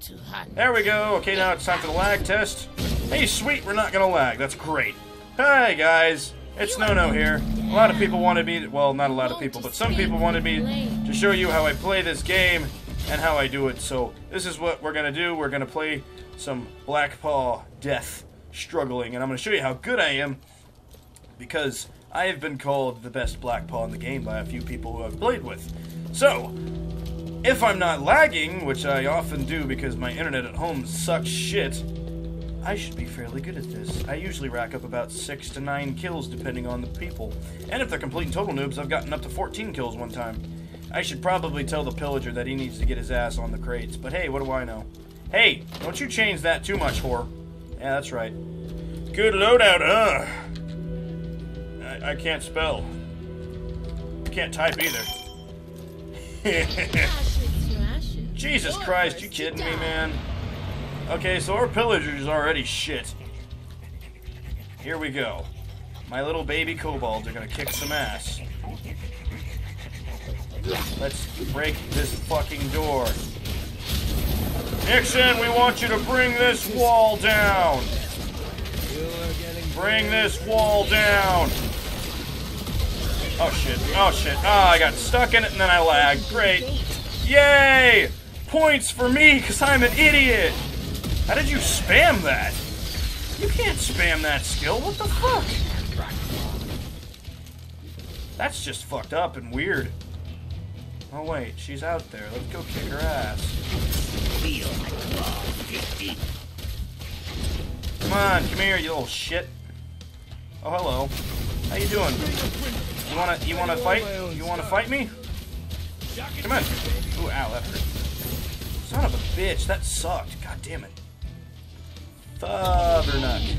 too hot. There we go. Okay, now it's time for the lag test. Hey, sweet, we're not gonna lag. That's great. Hi, guys. It's No No here. A lot of people wanted me, to, well, not a lot of people, but some people wanted me to show you how I play this game and how I do it. So, this is what we're gonna do. We're gonna play some Blackpaw Death Struggling, and I'm gonna show you how good I am because I have been called the best Blackpaw in the game by a few people who I've played with. So, if I'm not lagging, which I often do because my internet at home sucks shit, I should be fairly good at this. I usually rack up about 6 to 9 kills depending on the people. And if they're complete and total noobs, I've gotten up to 14 kills one time. I should probably tell the pillager that he needs to get his ass on the crates, but hey, what do I know? Hey, don't you change that too much, whore. Yeah, that's right. Good loadout, huh? I, I can't spell. I can't type either. Jesus Christ, you kidding me, man? Okay, so our pillager's already shit. Here we go. My little baby kobolds are gonna kick some ass. Let's break this fucking door. Nixon, we want you to bring this wall down. Bring this wall down. Oh shit. Oh shit. Oh, I got stuck in it and then I lagged. Great. Yay! Points for me because I'm an idiot. How did you spam that? You can't spam that skill. What the fuck? That's just fucked up and weird. Oh wait, she's out there. Let's go kick her ass. Come on, come here, you little shit. Oh hello. How you doing? You wanna you wanna fight? You wanna fight me? Come on. Ooh, ow, that hurt. Son of a bitch, that sucked. God damn it. Fubbernut.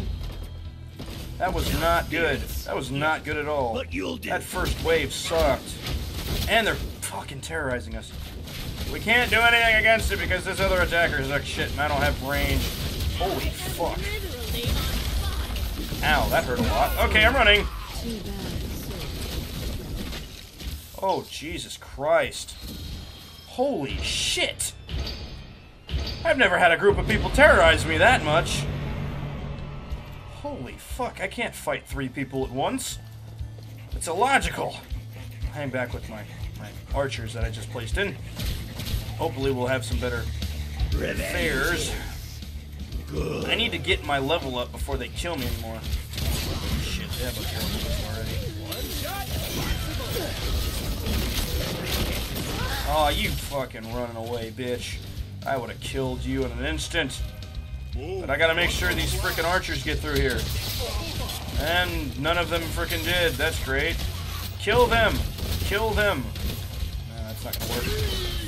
That was not good. That was not good at all. That first wave sucked. And they're fucking terrorizing us. We can't do anything against it because this other attacker is like shit and I don't have range. Holy fuck. Ow, that hurt a lot. Okay, I'm running. Oh, Jesus Christ. Holy shit. I've never had a group of people terrorize me that much. Holy fuck, I can't fight three people at once. It's illogical. I'm back with my, my archers that I just placed in. Hopefully we'll have some better fares. I need to get my level up before they kill me anymore. Shit, they have a already. Oh, you fucking running away, bitch. I would have killed you in an instant. But I gotta make sure these freaking archers get through here. And none of them freaking did. That's great. Kill them! Kill them! Nah, that's not gonna work.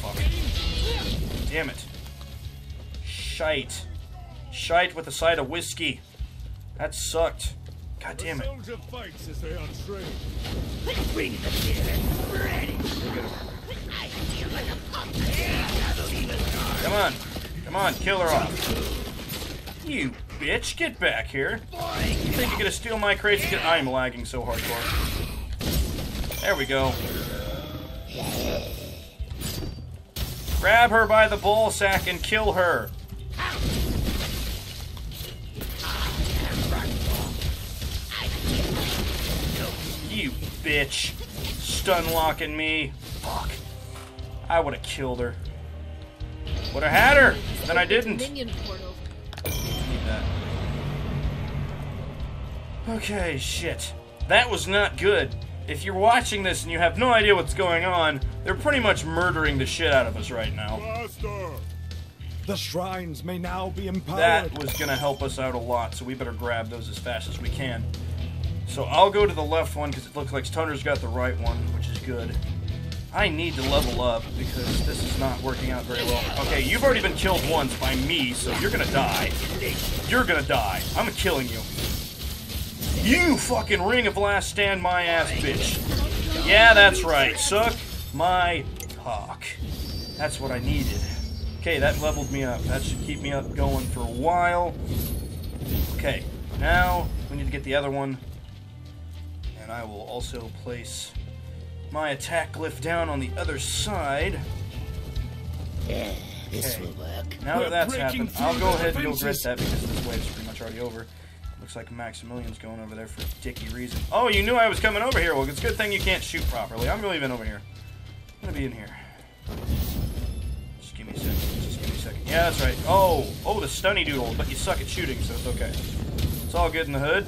Fuck. Damn it. Shite. Shite with a side of whiskey. That sucked. God damn it. Fights as they are trained. Bring the beer. Ready. I feel like a pump. Come on. Come on, kill her off. You bitch, get back here. You think you're gonna steal my crates? I'm lagging so hardcore. There we go. Grab her by the ball sack and kill her. You bitch. Stun locking me. Fuck. I would have killed her. Would have had her. Then I didn't. Minion portal. Okay, shit. That was not good. If you're watching this and you have no idea what's going on, they're pretty much murdering the shit out of us right now. Faster. The shrines may now be empowered. That was gonna help us out a lot, so we better grab those as fast as we can. So I'll go to the left one because it looks like Stoner's got the right one, which is good. I need to level up because this is not working out very well. Okay, you've already been killed once by me, so you're gonna die. You're gonna die. I'm killing you. You fucking Ring of Last Stand my ass bitch. Yeah, that's right. Suck my cock. That's what I needed. Okay, that leveled me up. That should keep me up going for a while. Okay, now we need to get the other one. And I will also place my attack lift down on the other side. This Okay. will work. Now We're that that's happened, I'll go the ahead and go defenses. grit that because this wave's pretty much already over. Looks like Maximilian's going over there for a dicky reason. Oh, you knew I was coming over here. Well, it's a good thing you can't shoot properly. I'm leaving over here. I'm gonna be in here. Just give me a second. Just give me a second. Yeah, that's right. Oh, oh, the stunny doodle. But you suck at shooting, so it's okay. It's all good in the hood.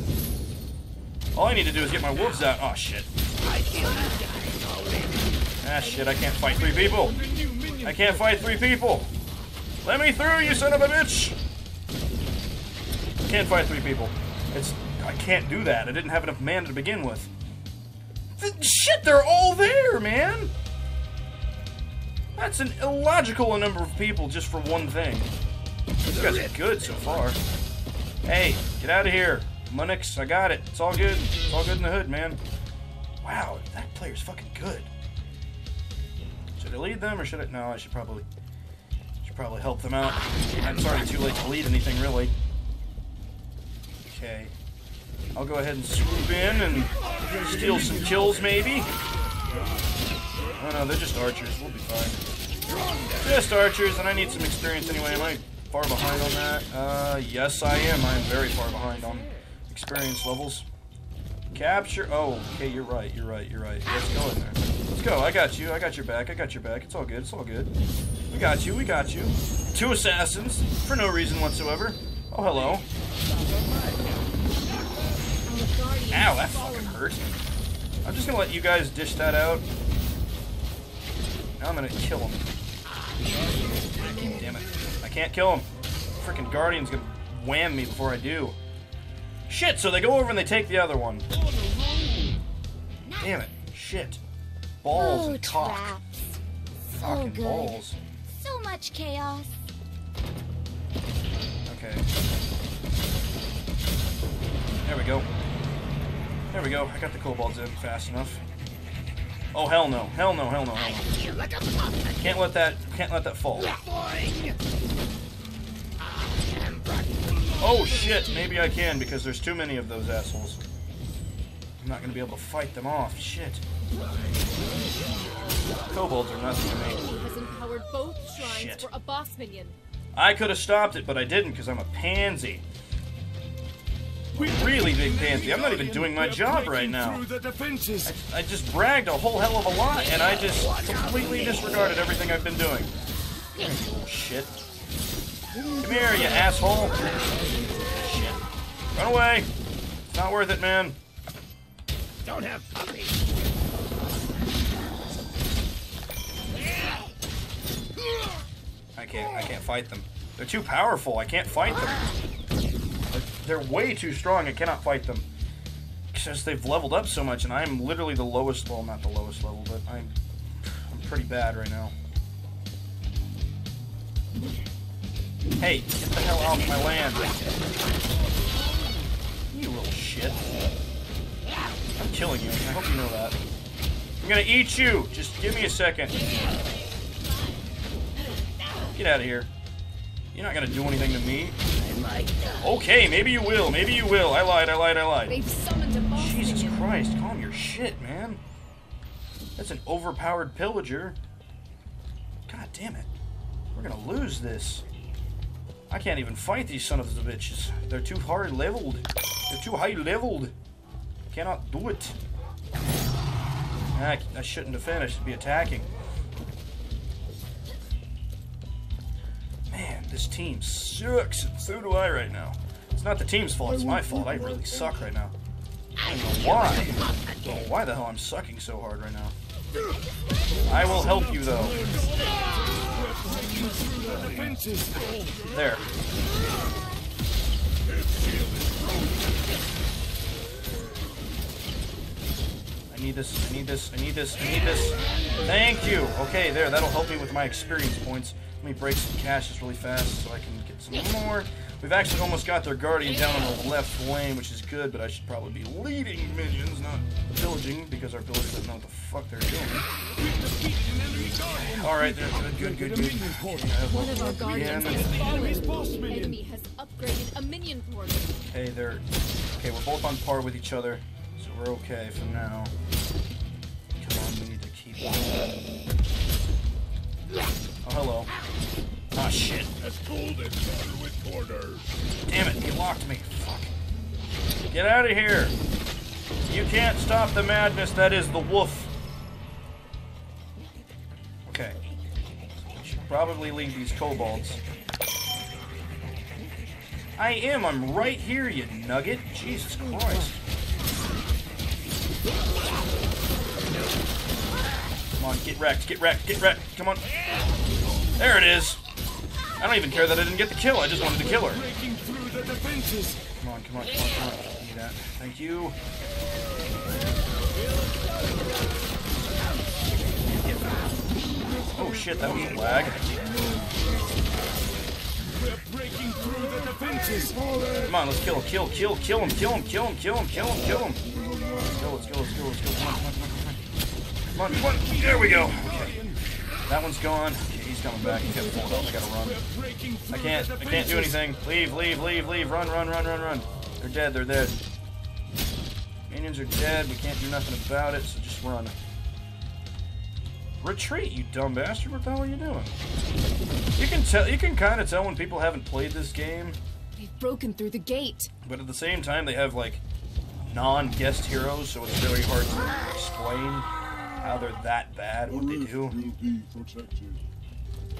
All I need to do is get my wolves out. Oh shit. Ah shit. I can't fight three people. I can't fight three people. Let me through, you son of a bitch! I Can't fight three people. It's I can't do that. I didn't have enough mana to begin with. Th- shit, they're all there, man. That's an illogical number of people just for one thing. These guys are good so far. Hey, get out of here, Munix. I got it. It's all good. It's all good in the hood, man. Wow, that player's fucking good. Should I lead them or should I? No, I should probably should probably help them out. I'm sorry, too late to lead anything really. Okay, I'll go ahead and swoop in and steal some kills, maybe. Oh no, they're just archers. We'll be fine. Just archers, and I need some experience anyway. Am I far behind on that? Uh, yes, I am. I am very far behind on experience levels. Capture. Oh, okay, you're right. You're right. You're right. Let's go in there. Let's go. I got you. I got your back. I got your back. It's all good. It's all good. We got you. We got you. Two assassins for no reason whatsoever. Oh, hello. Ow, that fucking hurt. I'm just gonna let you guys dish that out. Now I'm gonna kill him. Damn it. I can't kill him. Freaking Guardian's gonna wham me before I do. Shit, so they go over and they take the other one. Damn it. Shit. Balls oh, and cock. traps. So Fucking good. balls. So much chaos. Okay. There we go. There we go. I got the kobolds in fast enough. Oh hell no! Hell no! Hell no! Hell no! Feel like a puppet. Can't let that. Can't let that fall. Boing. I am brought Oh shit! Maybe I can because there's too many of those assholes. I'm not gonna be able to fight them off. Shit. Kobolds are nothing to me. Has empowered both shrines Shit. for a boss minion. I could have stopped it, but I didn't because I'm a pansy. We Really big pansy. I'm not even doing my job right now. Through the defenses. I just bragged a whole hell of a lot, and I just completely disregarded everything I've been doing. Shit. Come here, you asshole. Shit. Run away. It's not worth it, man. Don't have puppies. I can't. I can't fight them. They're too powerful. I can't fight them. They're, way too strong. I cannot fight them. Because they've leveled up so much, and I'm literally the lowest. Well, not the lowest level, but I'm. I'm pretty bad right now. Hey, get the hell out of my land. You little shit. Killing you. I hope you know that. I'm gonna eat you. Just give me a second. Get out of here. You're not gonna do anything to me. Okay, maybe you will. Maybe you will. I lied. I lied. I lied. They've summoned a boss Jesus. Christ, calm your shit, man. That's an overpowered pillager. God damn it. We're gonna lose this. I can't even fight these son of the bitches. They're too hard leveled. They're too high leveled. Cannot do it. I, I shouldn't have finished. Be attacking. Man, this team sucks, so do I right now. It's not the team's fault, it's my fault. I really suck right now. I don't know why. I don't know why the hell I'm sucking so hard right now. I will help you though. There. I need this, I need this, I need this, I need this. Thank you! Okay, there, that'll help me with my experience points. Let me break some caches really fast so I can get some more. We've actually almost got their guardian down on the left lane, which is good, but I should probably be leading minions, not pillaging, because our villagers don't know what the fuck they're doing. Alright, they're good, good, good, good. Okay, I have One of our guardians has fallen. boss The minion. enemy has upgraded a minion portal. Okay, they're okay. We're both on par with each other, we're okay for now. Come on, we need to keep. Oh, hello. Ah, shit. That's golden water with corners. Damn it, he locked me. Fuck. Get out of here. You can't stop the madness that is the wolf. Okay. We should probably leave these kobolds. I am. I'm right here, you nugget. Jesus Christ. Come on, get wrecked, get wrecked, get wrecked. Come on. There it is. I don't even care that I didn't get the kill. I just wanted to kill her. Breaking through the defenses. Come on, come on, come on, come on. Give me that. Thank you. Oh shit, that was a lag. We're breaking through the defenses. Come on, let's kill him, kill, kill, kill him, kill him, kill him, kill him, kill him, kill him. Let's go, let's go, let's go, let's go. Come on, come on, come on, come on. Come on. There we go. Okay. That one's gone. Okay, he's coming back. He's got health. I gotta run. We're breaking through I can't, I can't do anything. Leave, leave, leave, leave. Run, run, run, run, run. They're dead, they're dead. Minions are dead. We can't do nothing about it, so just run. Retreat, you dumb bastard. What the hell are you doing? You can tell, you can kind of tell when people haven't played this game, They've broken through the gate. but at the same time, they have like non-guest heroes, so it's very hard to explain how they're that bad, what they do.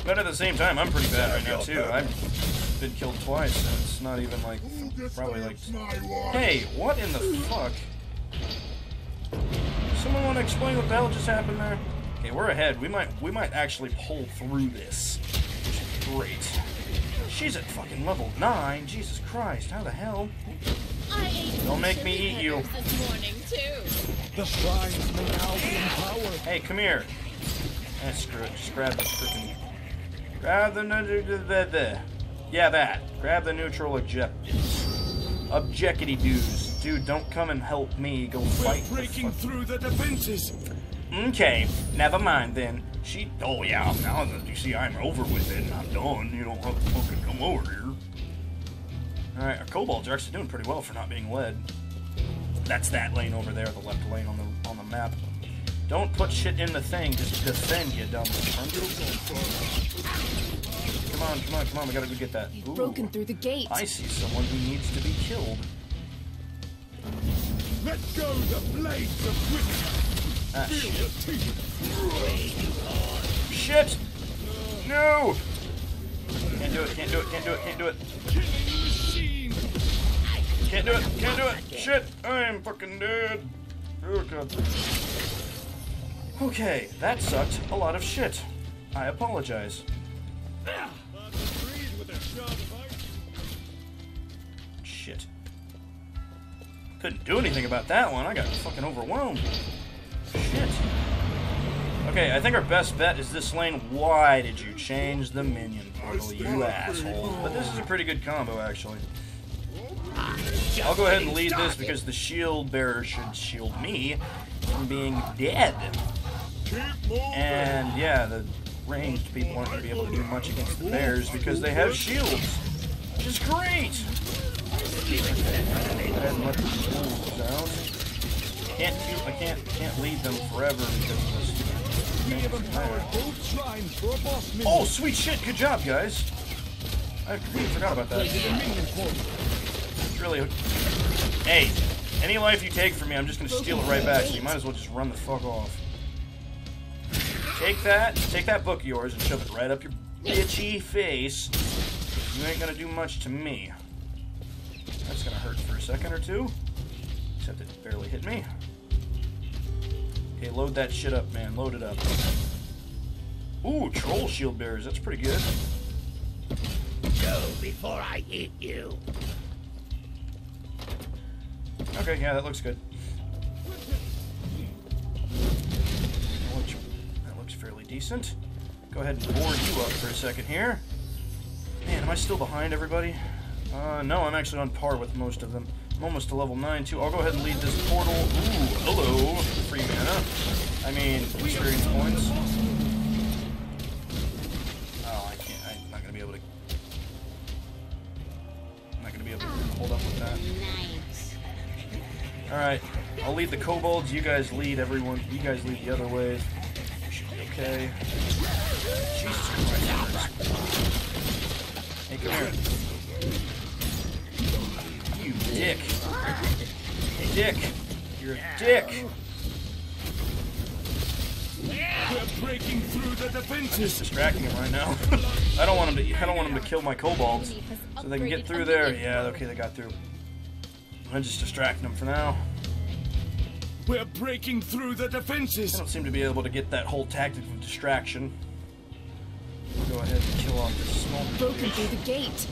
But at the same time, I'm pretty bad right now too. I've been killed twice, and it's not even like probably like. Hey, what in the fuck? Someone want to explain what the hell just happened there? Okay, we're ahead. We might we might actually pull through this. Which is great. She's at fucking level nine. Jesus Christ! How the hell? Don't make me eat you. This morning too. The now be. Hey, come here. Eh, screw it. Just grab the freaking. Grab the, the, the, the, the. Yeah, that. Grab the neutral objectives. Objectity dudes. Dude, don't come and help me. Go fight. We're the breaking fuck- through the defenses. Okay, never mind then. She. Oh yeah, now that you see I'm over with it and I'm done, you don't have to fucking come over here. Alright, our kobolds are actually doing pretty well for not being led. That's that lane over there, the left lane on the on the map. Don't put shit in the thing, just defend, you dumb cunt. Come on, come on, come on, we gotta go get that. They've Ooh, broken through the gate. I see someone who needs to be killed. Let go the blades of witness. Ah, Feel shit. the teeth. Shit! No! Can't do it, can't do it, can't do it, can't do it. Can't do it, can't do it! Shit! I am fucking dead! Oh god. Okay, that sucked a lot of shit. I apologize. Breathe with a sharp bite. Shit. Couldn't do anything about that one. I got fucking overwhelmed. Shit. Okay, I think our best bet is this lane. Why did you change the minion portal, you asshole? But this is a pretty good combo, actually. I'll go ahead and lead this because the shield bearer should shield me from being dead. And yeah, the ranged people aren't going to be able to do much against the bears because they have shields, which is great. Can't keep, I can't can't lead them forever because of this. Oh, sweet shit! Good job, guys. I completely forgot about that. Really. Hey, any life you take from me, I'm just gonna steal it right back. So you might as well just run the fuck off. Take that, take that book of yours and shove it right up your bitchy face. You ain't gonna do much to me. That's gonna hurt for a second or two. Except it barely hit me. Okay, load that shit up, man. Load it up. Ooh, troll shield bearers. That's pretty good. Go before I eat you. Okay, yeah, that looks good. That looks, fairly decent. Go ahead and board you up for a second here. Man, am I still behind everybody? Uh, no, I'm actually on par with most of them. I'm almost to level 9, too. I'll go ahead and lead this portal. Ooh, hello. Free mana. I mean, experience points. Lead the kobolds, you guys lead everyone, you guys lead the other way. Should be okay. Jesus Christ. Come here. You dick. Hey, Dick. You're a dick. We're breaking through the defenses. Just distracting him right now. I don't want him to. I don't want him to kill my kobolds, so they can get through there. Yeah, okay, they got through. I'm just distracting them for now. We're breaking through the defenses. I don't seem to be able to get that whole tactic of distraction. We'll go ahead and kill off this small Broken through the gate.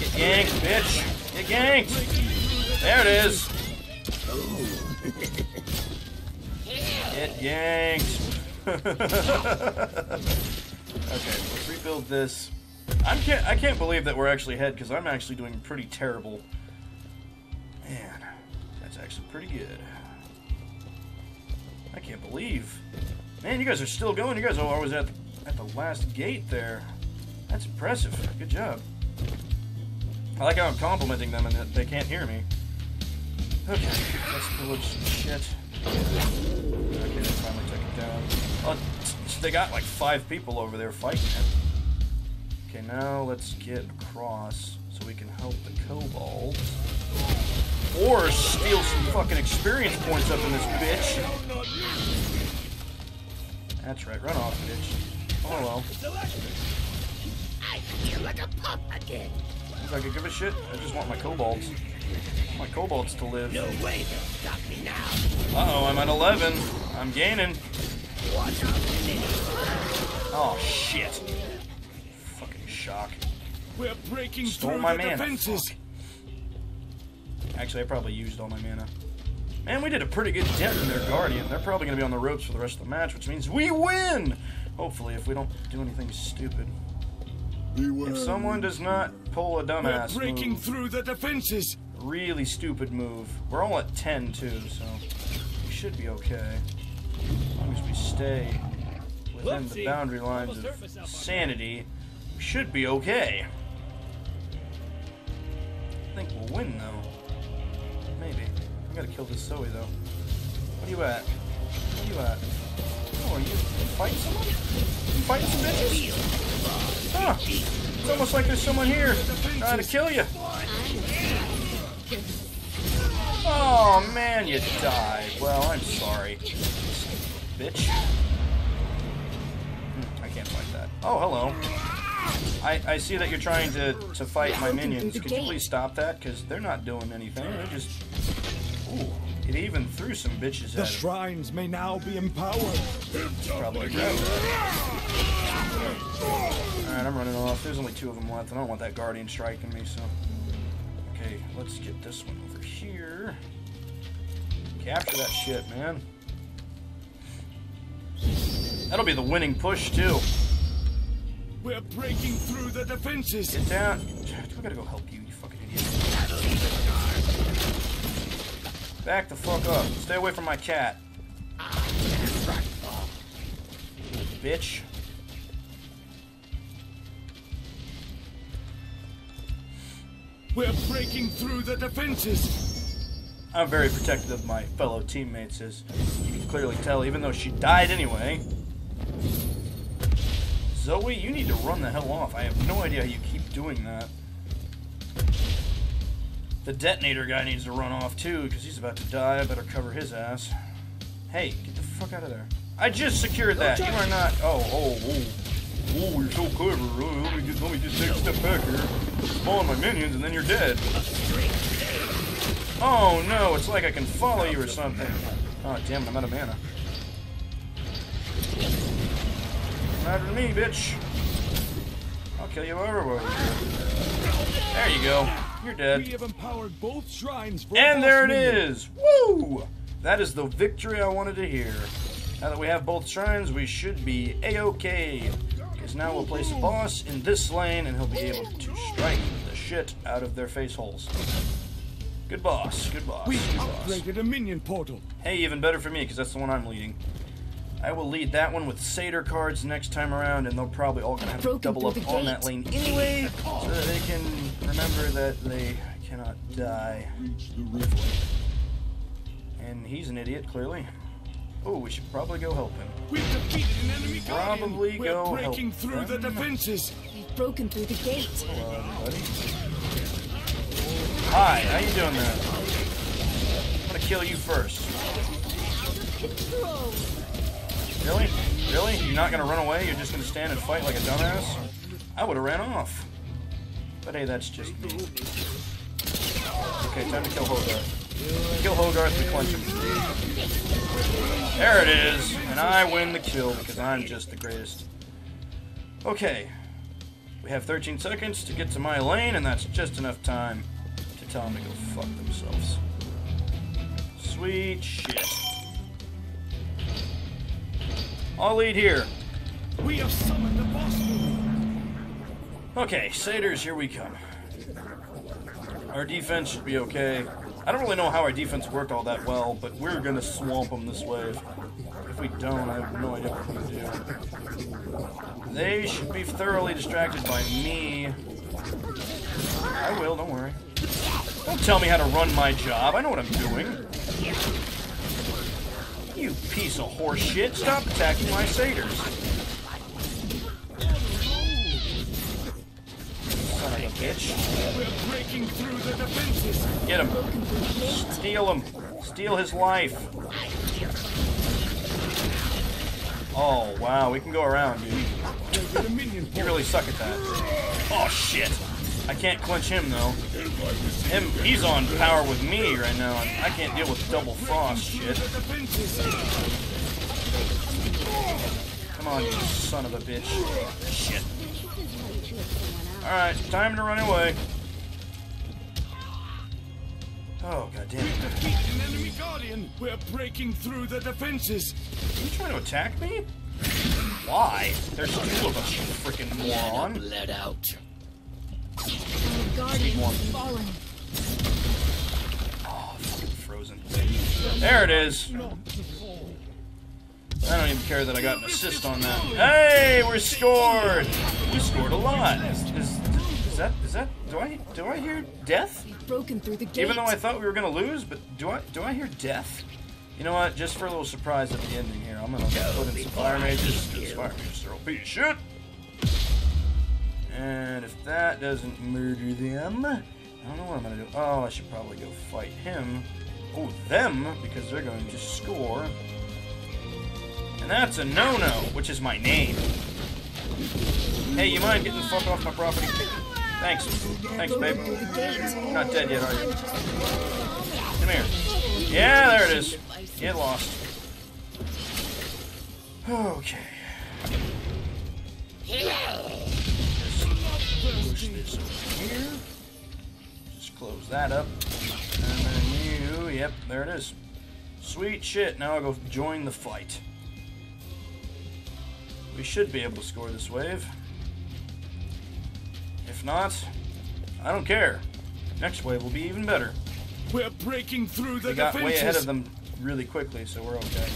Get yanked, bitch! Get yanked! There it is! Get yanked! okay, let's rebuild this. I can't. I can't believe that we're actually ahead because I'm actually doing pretty terrible. Man, that's actually pretty good. I can't believe. Man, you guys are still going. You guys are always at the, at the last gate there. That's impressive. Good job. I like how I'm complimenting them and that they can't hear me. Okay, let's pillage some shit. Okay, they finally took it down. Oh, they got like five people over there fighting it. Okay, now let's get across so we can help the kobolds. Or steal some fucking experience points up in this bitch. That's right, run off, bitch. Oh well. I feel like a pup again. If I could give a shit, I just want my kobolds. My kobolds to live. No way they'll stop me now. Uh oh, I'm at 11. I'm gaining. Watch out, Oh shit. Fucking shock. We're breaking Stole through my the mana. defenses. Actually, I probably used all my mana. Man, we did a pretty good dent in their guardian. They're probably going to be on the ropes for the rest of the match, which means we win! Hopefully, if we don't do anything stupid. Beware. If someone does not pull a dumbass We're breaking move, through the defenses. really stupid move. We're all at 10 too, so we should be okay. As long as we stay within the boundary lines of sanity, we should be okay. I think we'll win though. Maybe. I gotta kill this Zoey though. What are you at? Where are you at? Oh, are you, you fighting someone? You fighting some bitches? Huh. It's almost like there's someone here trying to kill you. Oh man, you died. Well, I'm sorry. Bitch. Hmm, I can't fight that. Oh, hello. I, I see that you're trying to, to fight my minions. Could you please stop that? Because they're not doing anything. They're just... Ooh, it even threw some bitches The at him. shrines may now be empowered. Probably regret. Alright, I'm running off. There's only two of them left. I don't want that guardian striking me, so... Okay, let's get this one over here. Capture that shit, man. That'll be the winning push, too. We're breaking through the defenses. Get down. We gotta go help you, you fucking idiot. Back the fuck up. Stay away from my cat. Bitch. We're breaking through the defenses. I'm very protective of my fellow teammates, as you can clearly tell, even though she died anyway. Zoey, you need to run the hell off. I have no idea how you keep doing that. The detonator guy needs to run off too, because he's about to die. I better cover his ass. Hey, get the fuck out of there. I just secured that. You are not. Oh, oh, oh. Oh, you're so clever. Oh, let, me just, let me just take a step back here. Spawn my minions, and then you're dead. Oh no, it's like I can follow you or something. Oh damn it, I'm out of mana. Matter to me, bitch. I'll kill you everywhere. There you go. You're We have empowered both shrines for And there it is. Woo! That is the victory I wanted to hear. Now that we have both shrines, we should be a-okay. Because now we'll place a boss in this lane, and he'll be able to strike the shit out of their face holes. Good boss. Good boss. We Good boss. upgraded a minion portal. Hey, even better for me, because that's the one I'm leading. I will lead that one with Satyr cards next time around, and they're probably all gonna have to double up on that lane anyway, so that they can remember that they cannot die. Reach the river. And he's an idiot, clearly. Oh, we should probably go help him. We've defeated an enemy. Probably We're go breaking help through the defenses. We've broken through the gate. Hello, everybody. Hi, how you doing there? I'm gonna kill you first. Really? Really? You're not gonna run away? You're just gonna stand and fight like a dumbass? I would have ran off. But hey, that's just me. Okay, time to kill Hogarth. Kill Hogarth and clench him. There it is! And I win the kill because I'm just the greatest. Okay. We have 13 seconds to get to my lane, and that's just enough time to tell them to go fuck themselves. Sweet shit. I'll lead here. We have summoned the boss. Okay, Satyrs, here we come. Our defense should be okay. I don't really know how our defense worked all that well, but we're gonna swamp them this wave. If we don't, I have no idea what we're gonna do. They should be thoroughly distracted by me. I will, don't worry. Don't tell me how to run my job. I know what I'm doing. You piece of horse shit. Stop attacking my satyrs. Son of a bitch. We're breaking through the defenses. Get him. Steal him. Steal his life. Oh, wow. We can go around, dude. You really suck at that. Oh, shit. I can't clinch him, though. Him, he's on power with me right now, I can't deal with double frost shit. Come on, you son of a bitch. Shit. Alright, time to run away. Oh, god damn it. Defeat an enemy guardian. We're breaking through the defenses. Are you trying to attack me? Why? There's two of us, you freaking moron. Let out. There it is. I don't even care that I got an assist on that. Hey, we're scored. We scored a lot. Is, is, is that is that? Do I do I hear death? Broken through the gate. Even though I thought we were gonna lose, but do I do I hear death? You know what? Just for a little surprise at the ending here, I'm gonna put in some fire mages. Fire mages are a piece of shit. And if that doesn't murder them, I don't know what I'm gonna do. Oh, I should probably go fight him. Oh, them, because they're going to score. And that's a no-no, which is my name. Hey, you mind getting the fuck off my property? Thanks. Thanks, babe. You're not dead yet, are you? Come here. Yeah, there it is. Get lost. Okay. Push this over here. Just close that up. And then you, yep, there it is. Sweet shit, now I'll go join the fight. We should be able to score this wave. If not, I don't care. Next wave will be even better. We're breaking through the We got defenses. way ahead of them really quickly, so we're okay.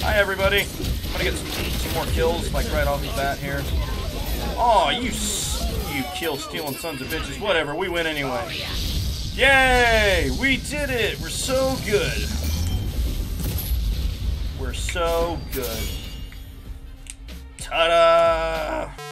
Hi, everybody. I'm gonna get some, some more kills, like right off the bat here. Oh, you you kill stealing sons of bitches. Whatever, we win anyway. Yay! We did it! We're so good. We're so good. Ta-da!